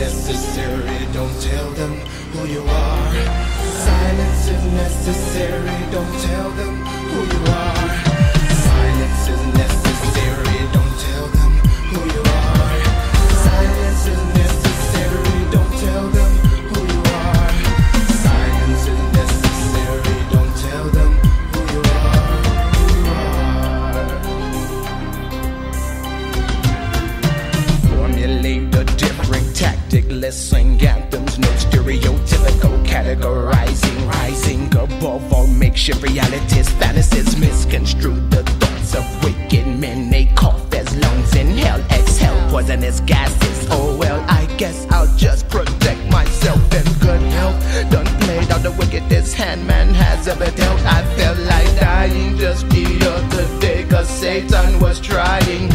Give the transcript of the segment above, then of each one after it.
necessary. Don't tell them who you are. Silence is necessary. Don't tell them who you are. Let's sing anthems, no stereotypical categorizing. Rising above all makeshift realities, fantasies misconstrue the thoughts of wicked men. They cough as lungs inhale, exhale poisonous gases. Oh well, I guess I'll just protect myself in good health. Done played out the wickedest hand man has ever dealt. I felt like dying just the other day, cause Satan was trying.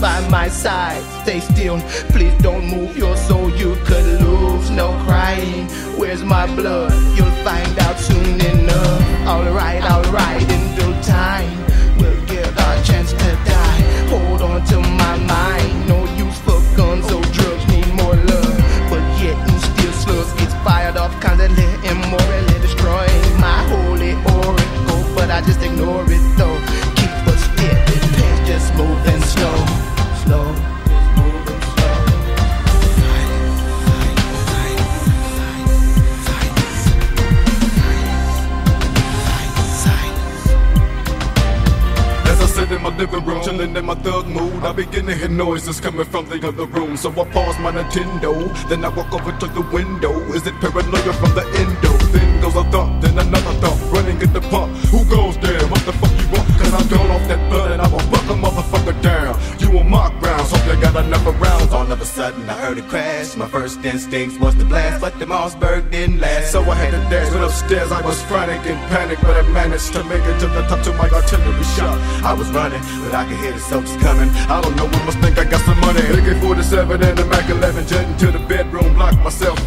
By my side. Stay still, please don't move your soul, you could lose. No crying, where's my blood? You'll find out soon living room, chilling in my thug mood, I begin to hear noises coming from the other room. So I pause my Nintendo, then I walk over to the window. Is it paranoia from the endo? Then goes a thump, then another thump, running at the pump. Who goes there? What the crash. My first instinct was to blast, but the Mossberg didn't last. So I had to dash, but upstairs I was frantic and panic, but I managed to make it to the top to my artillery shot. I was running, but I could hear the soaps coming. I don't know what must think I got some money. AK 47 and the Mac 11 jetting to the bedroom, lock myself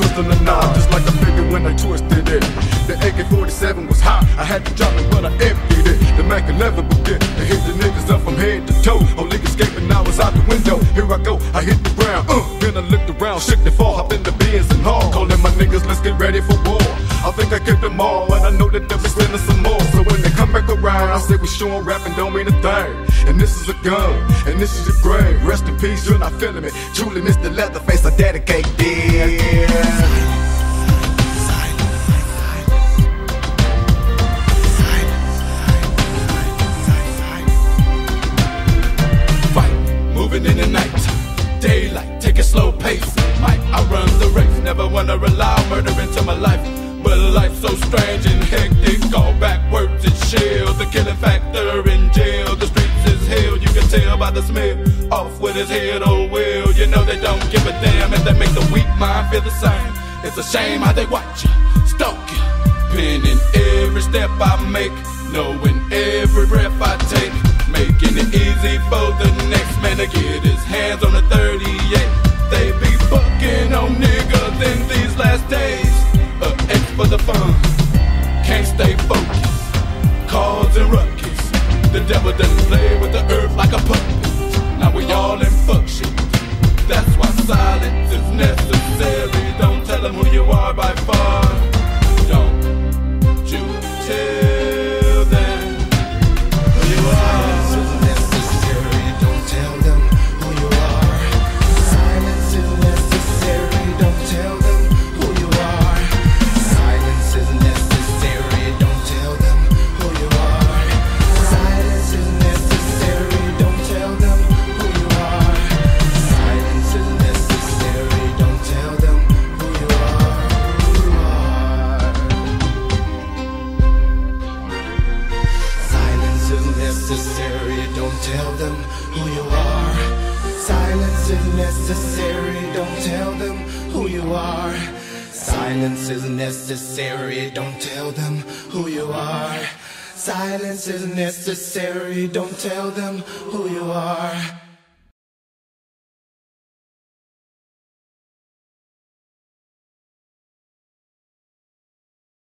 twisting the knob, just like I figured when I twisted it. The AK 47 was hot, I had to drop it, but I emptied it. The Mac 11 began to hit the niggas up from head to toe. Only escaping, I was out the window. Here I go, I hit the ground. Uh, then I looked around, shook the fall, hop in the Benz and haul. Calling my niggas, let's get ready for war. I think I kept them all, but I know that they'll be sending say we showing rapping don't mean a thing. And this is a gun, and this is your grave. Rest in peace, you're not feeling me. Truly, Mr. Leatherface, I dedicate this. fight, moving in the night. Daylight, take a slow pace. Might outrun the race, never wanna allow murder into my life. But life's so strange and hectic, all backwards shield. The killing factor in jail, the streets is hell. You can tell by the smell. Off with his head, oh well. You know they don't give a damn if they make the weak mind feel the same. It's a shame how they watch you, stalk you, pinning every step I make, knowing every breath I take. Making it easy for the next man to get his hands on a 38. They be fucking on niggas in these last days. X for the fun. Are by necessary, don't tell them who you are. Silence is necessary, don't tell them who you are. Silence is necessary, don't tell them who you are. Silence is necessary, don't tell them who you are.